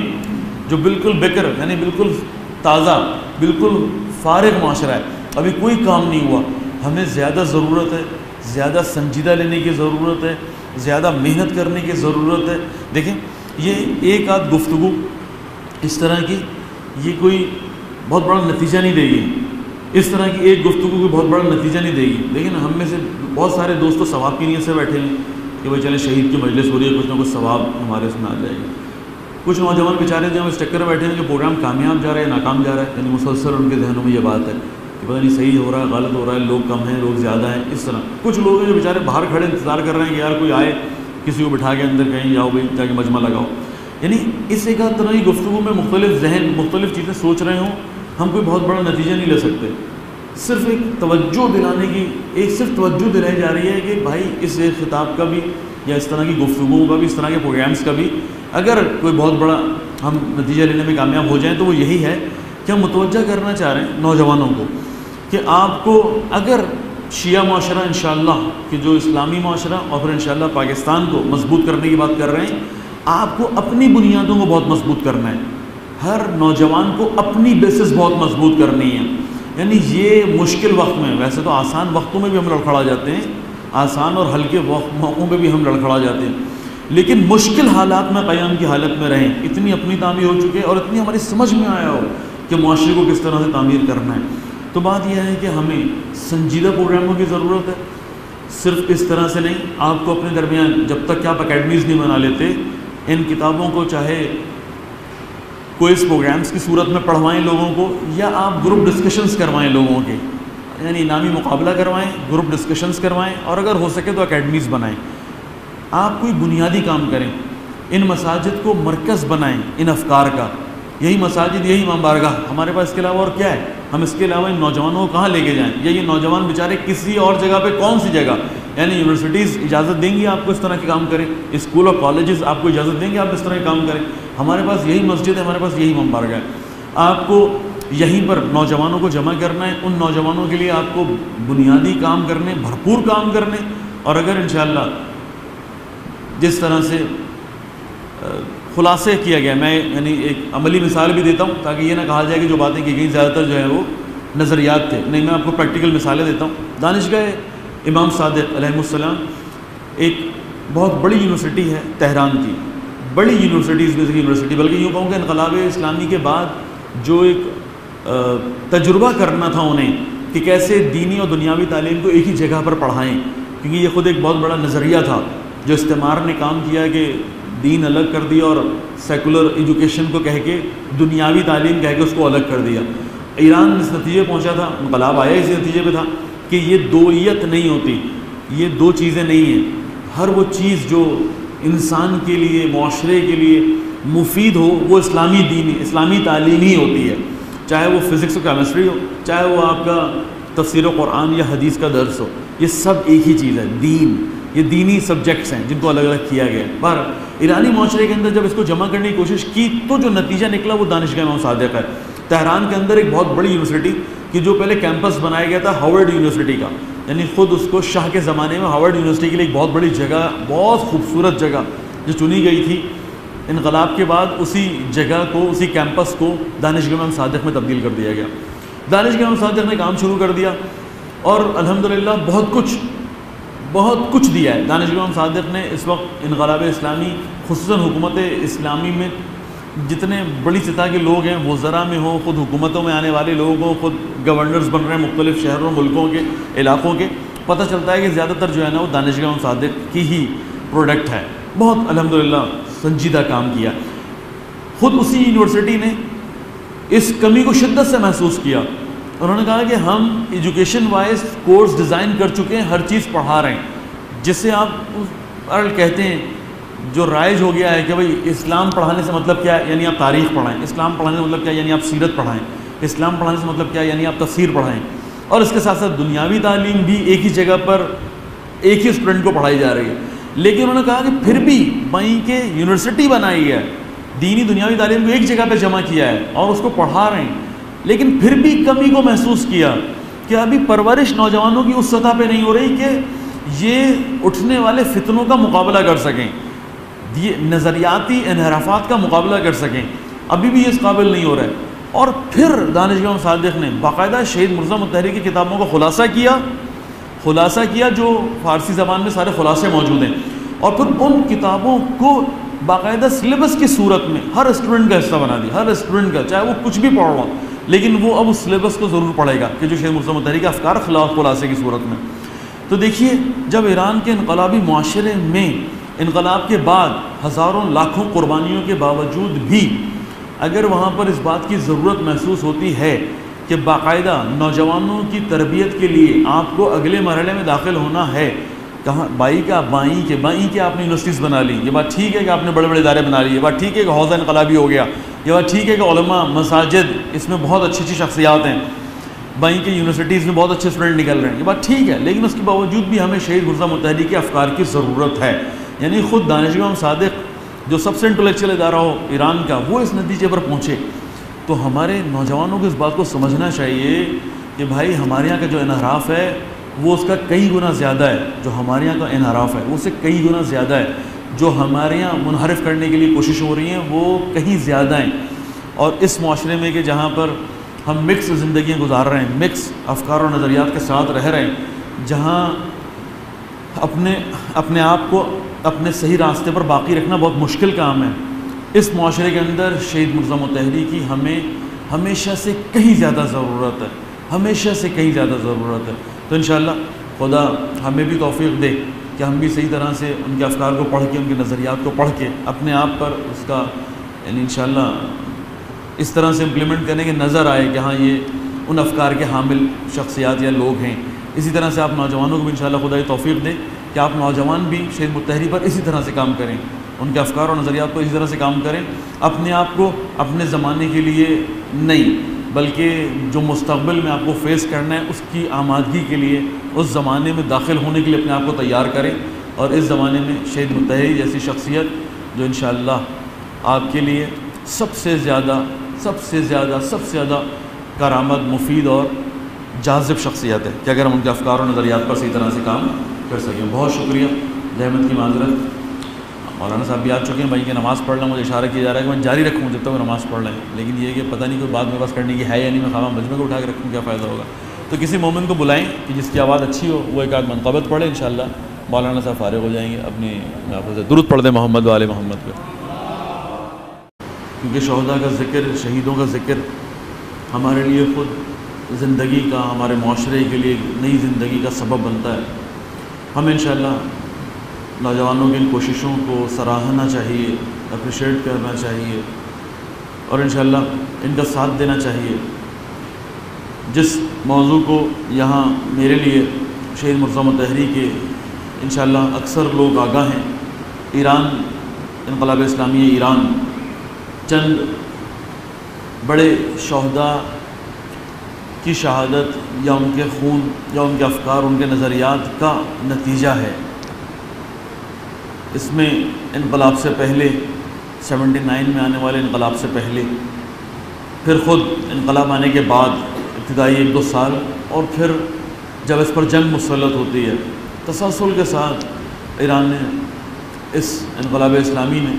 جو بالکل بکر یعنی بالکل تازہ، بالکل فارغ معاشرہ ہے، ابھی کوئی کام نہیں ہوا۔ ہمیں زیادہ ضرورت ہے، زیادہ سنجیدہ لینے کی ضرورت ہے، زیادہ محنت کرنے کی ضرورت ہے۔ دیکھیں یہ ایک آدھ گفتگو اس طرح کی، یہ کوئی بہت بڑا نتیجہ نہیں دے گی۔ اس طرح کی ایک گفتگو کوئی بہت بڑا نتیجہ نہیں دے گی۔ لیکن ہم میں سے بہت سارے دوست ثواب کی نیت سے بیٹھے ہیں کہ بھائی چلے شہید کی مجلس ہو رہی ہے، کچھ نہ کچھ ثواب ہمارے اس میں آ جائے گا۔ کچھ نوجوان بیچارے جو اس چکر بیٹھے ہیں کہ پروگرام کامیاب جا رہا ہے ناکام جا رہا ہے یعنی مسلسل ان کے ذہنوں میں یہ بات ہے کہ پتہ نہیں صحیح ہو رہا ہے، غلط ہو رہا ہے، لوگ کم ہیں، لوگ زیادہ ہیں، اس طرح۔ کچھ لوگ ہیں جو بیچارے باہر کھڑے انتظار کر رہے ہیں کہ یار کوئی آئے۔ کسی کو بٹھا کے اندر کہیں جاؤ بھائی جا کے مجمع لگاؤ۔ یعنی اس ایک طرح کی گفتگو میں مختلف ذہن، مختلف چیزیں سوچ رہے ہوں، ہم کوئی بہت بڑا نتیجہ نہیں لے سکتے۔ صرف ایک توجہ دلانے کی، ایک صرف توجہ دلائی جا رہی ہے کہ بھائی، اس ایک خطاب کا بھی یا اس طرح کی گفتگو کا بھی، اس طرح کے پروگرامس کا بھی اگر کوئی بہت بڑا ہم نتیجہ لینے میں کامیاب ہو جائیں تو وہ یہی ہے کہ ہم متوجہ کرنا چاہ رہے ہیں نوجوانوں کو کہ آپ کو اگر شیعہ معاشرہ انشاءاللہ کہ جو اسلامی معاشرہ اور پھر انشاءاللہ پاکستان کو مضبوط کرنے کی بات کر رہے ہیں، آپ کو اپنی بنیادوں کو بہت مضبوط کرنا ہے۔ ہر نوجوان کو اپنی بیسس بہت مضبوط کرنی ہے۔ یعنی یہ مشکل وقت میں، ویسے تو آسان وقتوں میں بھی ہم لڑکھڑا جاتے ہیں، آسان اور ہلکے موقعوں پہ بھی ہم لڑکھڑا جاتے ہیں۔ لیکن مشکل حالات میں، قیام کی حالت میں رہیں، اتنی اپنی تعمیر ہو چکے اور اتنی ہماری سمجھ میں آیا ہو کہ معاشرے کو کس طرح سے تعمیر کرنا ہے۔ تو بات یہ ہے کہ ہمیں سنجیدہ پروگراموں کی ضرورت ہے۔ صرف اس طرح سے نہیں، آپ کو اپنے درمیان جب تک کہ آپ اکیڈمیز نہیں بنا لیتے، ان کتابوں کو چاہے کوئز پروگرامز کی صورت میں پڑھوائیں لوگوں کو، یا آپ گروپ ڈسکشنز کروائیں لوگوں کے۔ یعنی انعامی مقابلہ کروائیں گروپ ڈسکشنز کروائیں، اور اگر ہو سکے تو اکیڈمیز بنائیں۔ آپ کوئی بنیادی کام کریں، ان مساجد کو مرکز بنائیں، ان افکار کا۔ یہی مساجد، یہی امام بارگاہ، ہمارے پاس اس کے علاوہ اور کیا ہے؟ ہم اس کے علاوہ ان نوجوانوں کو کہاں لے کے جائیں؟ یا یہ نوجوان بیچارے کسی اور جگہ پہ کون سی جگہ؟ یعنی یونیورسٹیز اجازت دیں گی آپ کو اس طرح کے کام کریں؟ اسکول اور کالجز آپ کو اجازت دیں گے آپ اس طرح کے کام کریں؟ ہمارے پاس یہی مسجد ہے، ہمارے پاس یہی امام بارگاہ ہے۔ آپ کو یہیں پر نوجوانوں کو جمع کرنا ہے، ان نوجوانوں کے لیے آپ کو بنیادی کام کرنے، بھرپور کام کرنے۔ اور اگر انشاءاللہ جس طرح سے خلاصے کیا گیا میں یعنی ایک عملی مثال بھی دیتا ہوں تاکہ یہ نہ کہا جائے کہ جو باتیں کی گئیں زیادہ تر جو ہے وہ نظریات تھے۔ نہیں، میں آپ کو پریکٹیکل مثالیں دیتا ہوں۔ دانشگاہ امام صادق علیہ السلام ایک بہت بڑی یونیورسٹی ہے تہران کی۔ بڑی یونیورسٹیز میں سے یونیورسٹی، بلکہ یوں کہوں کہ انقلاب اسلامی کے بعد جو ایک تجربہ کرنا تھا انہیں کہ کیسے دینی اور دنیاوی تعلیم کو ایک ہی جگہ پر پڑھائیں۔ کیونکہ یہ خود ایک بہت بڑا نظریہ تھا جو استعمار نے کام کیا کہ دین الگ کر دیا اور سیکولر ایجوکیشن کو کہہ کے دنیاوی تعلیم کہہ کے اس کو الگ کر دیا۔ ایران اس نتیجے پہنچا تھا، انقلاب آیا اسی نتیجے پہ تھا کہ یہ دوئیت نہیں ہوتی، یہ دو چیزیں نہیں ہیں۔ ہر وہ چیز جو انسان کے لیے، معاشرے کے لیے مفید ہو، وہ اسلامی دینی اسلامی تعلیم ہی ہوتی ہے۔ چاہے وہ فزکس و کیمسٹری ہو، چاہے وہ آپ کا تفسیر و قرآن یا حدیث کا درس ہو، یہ سب ایک ہی چیز ہے، دین۔ یہ دینی سبجیکٹس ہیں جن کو الگ الگ کیا گیا۔ ہے پر ایرانی معاشرے کے اندر جب اس کو جمع کرنے کی کوشش کی تو جو نتیجہ نکلا وہ دانشگاہ امام صادق ہے۔ تہران کے اندر ایک بہت بڑی یونیورسٹی کہ جو پہلے کیمپس بنایا گیا تھا، ہاورڈ یونیورسٹی کا۔ یعنی خود اس کو شاہ کے زمانے میں ہاورڈ یونیورسٹی کے لیے ایک بہت بڑی جگہ، بہت خوبصورت جگہ جو چنی گئی تھی۔ انقلاب کے بعد اسی جگہ کو، اسی کیمپس کو دانش امام صادق میں تبدیل کر دیا گیا۔ دانش امام صادق نے کام شروع کر دیا اور الحمدللہ بہت کچھ بہت کچھ دیا ہے۔ دانش امام صادق نے اس وقت انقلاب اسلامی، خصوصاً حکومت اسلامی میں جتنے بڑی سطح کے لوگ ہیں، وہ ذرا میں ہوں، خود حکومتوں میں آنے والے لوگ ہوں، خود گورنرز بن رہے ہیں مختلف شہروں، ملکوں کے، علاقوں کے۔ پتہ چلتا ہے کہ زیادہ تر جو ہے نا وہ دانش امام صادق کی ہی پروڈکٹ ہے۔ بہت الحمدللہ سنجیدہ کام کیا۔ خود اسی یونیورسٹی نے اس کمی کو شدت سے محسوس کیا۔ انہوں نے کہا کہ ہم ایجوکیشن وائز کورس ڈیزائن کر چکے ہیں، ہر چیز پڑھا رہے ہیں۔ جس سے آپ ارل کہتے ہیں، جو رائج ہو گیا ہے کہ بھائی اسلام پڑھانے سے مطلب کیا ہے یعنی آپ تاریخ پڑھائیں۔ اسلام پڑھانے سے مطلب کیا یعنی آپ سیرت پڑھائیں۔ اسلام پڑھانے سے مطلب کیا یعنی آپ تفسیر پڑھائیں۔ اور اس کے ساتھ ساتھ دنیاوی تعلیم بھی ایک ہی جگہ پر ایک ہی اسٹوڈنٹ کو پڑھائی جا رہی ہے۔ لیکن انہوں نے کہا کہ پھر بھی وہیں کے یونیورسٹی بنائی ہے۔ دینی دنیاوی تعلیم کو ایک جگہ پہ جمع کیا ہے اور اس کو پڑھا رہے ہیں۔ لیکن پھر بھی کمی کو محسوس کیا کہ ابھی پرورش نوجوانوں کی اس سطح پہ نہیں ہو رہی کہ یہ اٹھنے والے فتنوں کا مقابلہ کر سکیں، یہ نظریاتی انحرافات کا مقابلہ کر سکیں۔ ابھی بھی یہ اس قابل نہیں ہو رہا ہے۔ اور پھر دانشگاہ صادق نے باقاعدہ شہید مرزا متحری کی کتابوں کا خلاصہ کیا خلاصہ کیا جو فارسی زبان میں سارے خلاصے موجود ہیں۔ اور پھر ان کتابوں کو باقاعدہ سلیبس کی صورت میں ہر اسٹوڈنٹ کا حصہ بنا دیا، ہر اسٹوڈنٹ کا، چاہے وہ کچھ بھی پڑھ رہا لیکن وہ اب اس سلیبس کو ضرور پڑھے گا کہ جو شیخ مرزا متحری کا افکار خلاف خلاصے کی صورت میں۔ تو دیکھیے، جب ایران کے انقلابی معاشرے میں انقلاب کے بعد ہزاروں لاکھوں قربانیوں کے باوجود بھی اگر وہاں پر اس بات کی ضرورت محسوس ہوتی ہے کہ باقاعدہ نوجوانوں کی تربیت کے لیے آپ کو اگلے مرحلے میں داخل ہونا ہے، کہاں بائی کا بائیں کے بائیں کے آپ نے یونیورسٹیز بنا لی، یہ بات ٹھیک ہے کہ آپ نے بڑے بڑے ادارے بنا لی یہ بات ٹھیک ہے کہ حوضہ انقلابی ہو گیا۔ یہ بات ٹھیک ہے کہ علماء مساجد اس میں بہت اچھی اچھی شخصیات ہیں۔ بائیں کی یونیورسٹیز میں بہت اچھے اسٹوڈنٹ نکل رہے ہیں۔ یہ بات ٹھیک ہے، لیکن اس کے باوجود بھی ہمیں شہید مرزا متحدی کے افکار کی ضرورت ہے۔ یعنی خود دانش امام صادق جو سب سے انٹلیکچوئل ادارہ ہو ایران کا، وہ اس نتیجے پر پہنچے۔ تو ہمارے نوجوانوں کو اس بات کو سمجھنا چاہیے کہ بھائی ہمارے یہاں کا جو انحراف ہے، وہ اس کا کئی گنا زیادہ ہے۔ جو ہمارے یہاں کا انحراف ہے، وہ اس سے کئی گنا زیادہ ہے۔ جو ہمارے یہاں منحرف کرنے کے لیے کوشش ہو رہی ہیں، وہ کہیں زیادہ ہیں۔ اور اس معاشرے میں کہ جہاں پر ہم مکس زندگیاں گزار رہے ہیں، مکس افکار و نظریات کے ساتھ رہ رہے ہیں، جہاں اپنے اپنے آپ کو اپنے صحیح راستے پر باقی رکھنا بہت مشکل کام ہے۔ اس معاشرے کے اندر شہید مرزا متحری کی ہمیں، ہمیشہ سے کہیں زیادہ ضرورت ہے۔ ہمیشہ سے کہیں زیادہ ضرورت ہے۔ تو انشاءاللہ خدا ہمیں بھی توفیق دے۔ کہ ہم بھی صحیح طرح سے ان کے افکار کو پڑھ کے، ان کے نظریات کو پڑھ کے اپنے آپ پر اس کا یعنی انشاءاللہ اس طرح سے امپلیمنٹ کرنے کے نظر آئے کہ ہاں یہ ان افکار کے حامل شخصیات یا لوگ ہیں۔ اسی طرح سے آپ نوجوانوں کو بھی انشاءاللہ خدا یہ توفیق دے کہ آپ نوجوان بھی شہید متحری پر اسی طرح سے کام کریں۔ ان کے افکار اور نظریات پر اسی طرح سے کام کریں۔ اپنے آپ کو اپنے زمانے کے لیے نہیں۔ بلکہ جو مستقبل میں آپ کو فیس کرنا ہے، اس کی آمادگی کے لیے، اس زمانے میں داخل ہونے کے لیے اپنے آپ کو تیار کریں اور اس زمانے میں شہید متحری جیسی شخصیت جو انشاءاللہ آپ کے لیے سب سے زیادہ، سب سے زیادہ، سب سے زیادہ کارآمد مفید اور جازب شخصیت ہے کہ اگر ہم ان کے افکار و نظریات پر صحیح طرح سے کام کر سکیں۔ بہت شکریہ جہمت کی معذرت۔ مولانا صاحب بھی آ چکے ہیں بھائی کہ نماز پڑھ لیں، مجھے اشارہ کیا جا رہا ہے کہ میں جاری رکھوں جب تک وہ نماز پڑھ لیں۔ لیکن یہ کہ پتہ نہیں کوئی بات میرے پاس کرنے کی ہے یا نہیں، میں خواہ مجمع کو اٹھا کے رکھوں، کیا فائدہ ہوگا۔ تو کسی مومن کو بلائیں کہ جس کی آواز اچھی ہو، وہ ایک آدھ منقبت پڑھے، انشاءاللہ مولانا صاحب فارغ ہو جائیں گے۔ اپنی درود پڑھ دیں محمد والے محمد پہ۔ کیونکہ شہدا کا ذکر، شہیدوں کا ذکر ہمارے لیے خود زندگی کا، ہمارے معاشرے کے لیے نئی زندگی کا سبب بنتا ہے۔ ہمیں انشاءاللہ نوجوانوں کی ان کوششوں کو سراہنا چاہیے اپریشیٹ کرنا چاہیے اور انشاءاللہ ان کا ساتھ دینا چاہیے۔ جس موضوع کو یہاں میرے لیے شہید مرزا متحری کے انشاءاللہ اکثر لوگ آگاہ ہیں، ایران، انقلاب اسلامی ایران، چند بڑے شہدا کی شہادت یا ان کے خون یا ان کے افکار، ان کے نظریات کا نتیجہ ہے۔ اس میں انقلاب سے پہلے، سیونٹی نائن میں آنے والے انقلاب سے پہلے، پھر خود انقلاب آنے کے بعد، ابتدائی ایک دو سال، اور پھر جب اس پر جنگ مسلط ہوتی ہے، تسلسل کے ساتھ ایران نے اس انقلاب اسلامی نے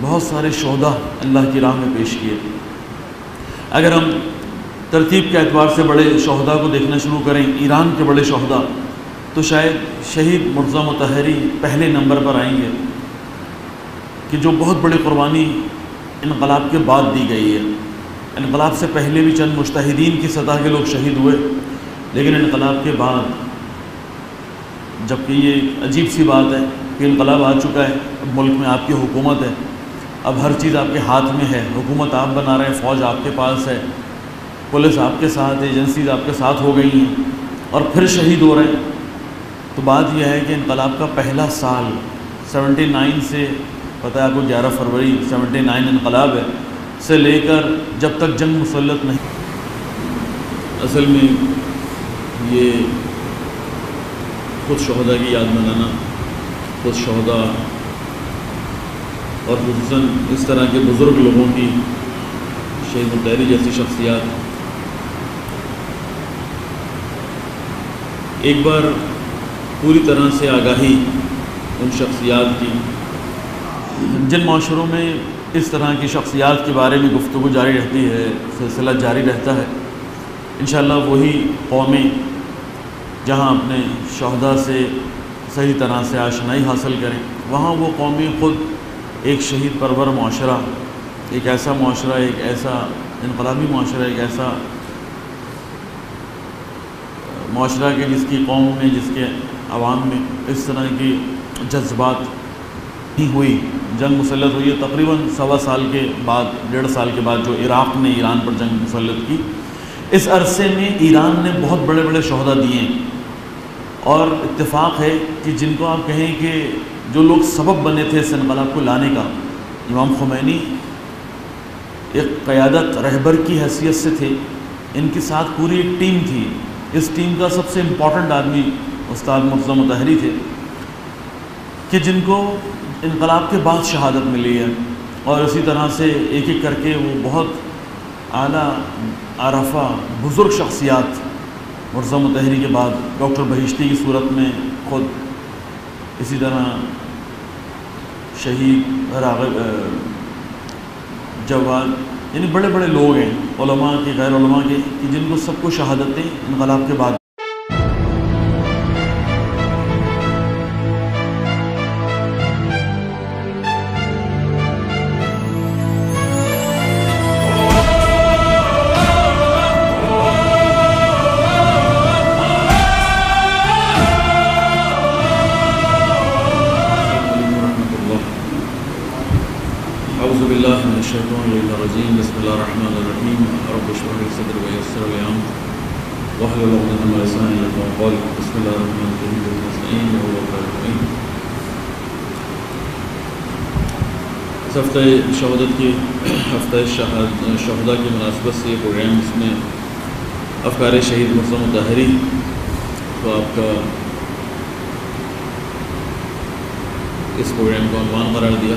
بہت سارے شہدا اللہ کی راہ میں پیش کیے۔ اگر ہم ترتیب کے اعتبار سے بڑے شہدا کو دیکھنا شروع کریں، ایران کے بڑے شہدا تو شاید شہید مرزا متحری پہلے نمبر پر آئیں گے کہ جو بہت بڑی قربانی انقلاب کے بعد دی گئی ہے۔ انقلاب سے پہلے بھی چند مشتحدین کی سطح کے لوگ شہید ہوئے، لیکن انقلاب کے بعد جبکہ یہ عجیب سی بات ہے کہ انقلاب آ چکا ہے، اب ملک میں آپ کی حکومت ہے، اب ہر چیز آپ کے ہاتھ میں ہے۔ حکومت آپ بنا رہے ہیں، فوج آپ کے پاس ہے، پولیس آپ کے ساتھ ایجنسیز آپ کے ساتھ ہو گئی ہیں اور پھر شہید ہو رہے ہیں۔ تو بات یہ ہے کہ انقلاب کا پہلا سال سیونٹی نائن سے، پتہ ہے آپ کو گیارہ فروری سیونٹی نائن انقلاب ہے، سے لے کر جب تک جنگ مسلط نہیں۔ اصل میں یہ خود شہدا کی یاد منانا خود شہدا اور خصوصاً اس طرح کے بزرگ لوگوں کی شہید متحری جیسی شخصیات۔ ایک بار پوری طرح سے آگاہی ان شخصیات کی۔ جن معاشروں میں اس طرح کی شخصیات کے بارے میں گفتگو جاری رہتی ہے، سلسلہ جاری رہتا ہے، انشاءاللہ وہی قومیں جہاں اپنے شہدا سے صحیح طرح سے آشنائی حاصل کریں۔ وہاں وہ قومی خود ایک شہید پرور معاشرہ، ایک ایسا معاشرہ، ایک ایسا انقلابی معاشرہ، ایک ایسا معاشرہ کے جس کی قوم میں جس کے عوام میں اس طرح کی جذبات ہی ہوئی۔ جنگ مسلط ہوئی ہے تقریباً سوا سال کے بعد، ڈیڑھ سال کے بعد جو عراق نے ایران پر جنگ مسلط کی۔ اس عرصے میں ایران نے بہت بڑے بڑے شہدا دیے۔ اور اتفاق ہے کہ جن کو آپ کہیں کہ جو لوگ سبب بنے تھے اس انقلاب کو لانے کا، امام خمینی ایک قیادت رہبر کی حیثیت سے تھے۔ ان کے ساتھ پوری ایک ٹیم تھی۔ اس ٹیم کا سب سے امپورٹنٹ آدمی استاد مرزا متحری تھے، کہ جن کو انقلاب کے بعد شہادت ملی ہے۔ اور اسی طرح سے ایک ایک کر کے وہ بہت اعلیٰ عرفہ بزرگ شخصیات مرزا متحری کے بعد ڈاکٹر بہشتی کی صورت میں خود اسی طرح شہید، راغب جواد یعنی بڑے بڑے لوگ ہیں، علماء کے، غیر علماء کے، کہ جن کو سب کو شہادتیں انقلاب کے بعد ہفتہ شہادت کی ہفتہ شہاد شہدا کی مناسبت سے یہ پروگرام جس میں افکار شہید مسلم مطہری تو آپ کا اس پروگرام کو عنوان قرار دیا